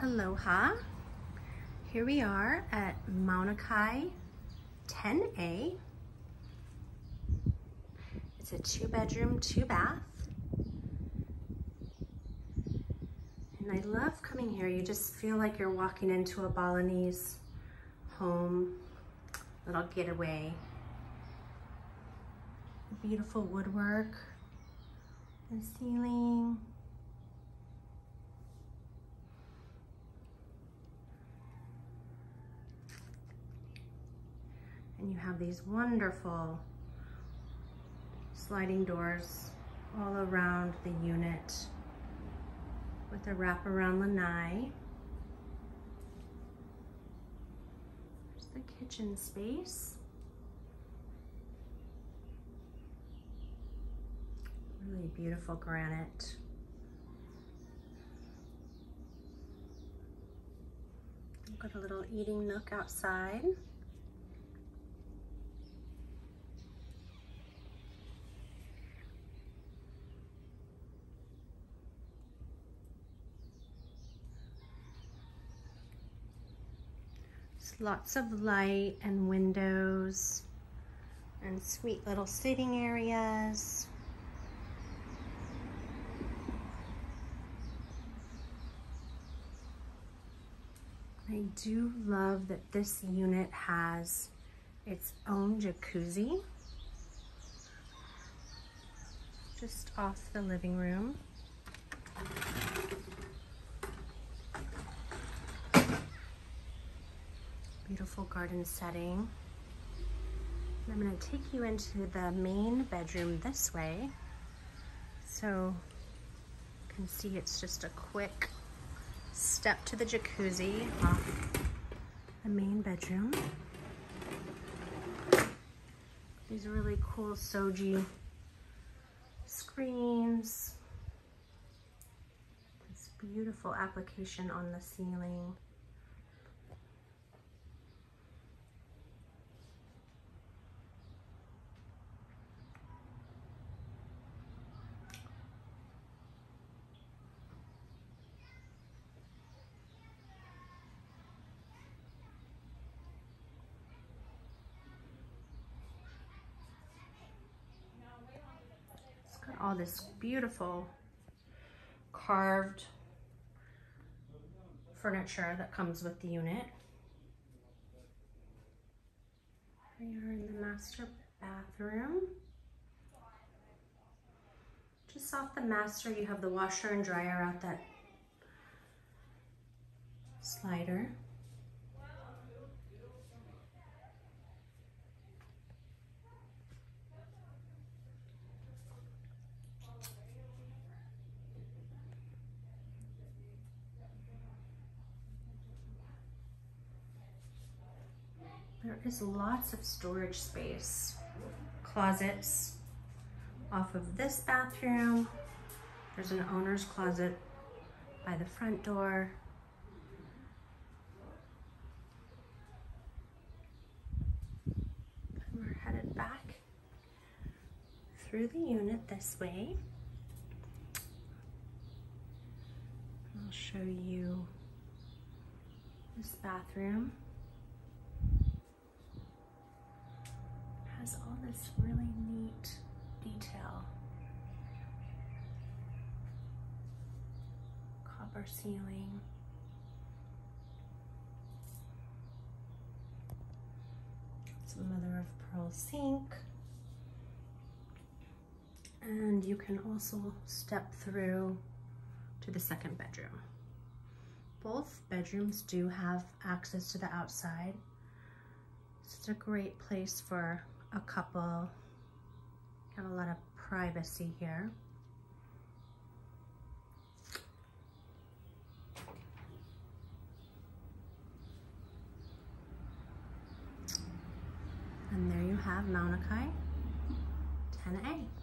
Aloha. Here we are at Mauna Kai 10A. It's a two bedroom, two bath. And I love coming here. You just feel like you're walking into a Balinese home, little getaway. Beautiful woodwork, the ceiling. And you have these wonderful sliding doors all around the unit with a wraparound lanai. There's the kitchen space. Really beautiful granite. Got a little eating nook outside. Lots of light and windows and sweet little sitting areas. I do love that this unit has its own jacuzzi just off the living room. Beautiful garden setting. I'm gonna take you into the main bedroom this way. So you can see it's just a quick step to the jacuzzi off the main bedroom. These really cool Shoji screens. This beautiful application on the ceiling. All this beautiful carved furniture that comes with the unit. We are in the master bathroom. Just off the master, you have the washer and dryer out that slider. There is lots of storage space. Closets off of this bathroom. There's an owner's closet by the front door. We're headed back through the unit this way. I'll show you this bathroom. has all this really neat detail. Copper ceiling. Some mother of pearl sink. And you can also step through to the second bedroom. Both bedrooms do have access to the outside. It's a great place for a couple. Have a lot of privacy here. And there you have Mauna Kai 10A.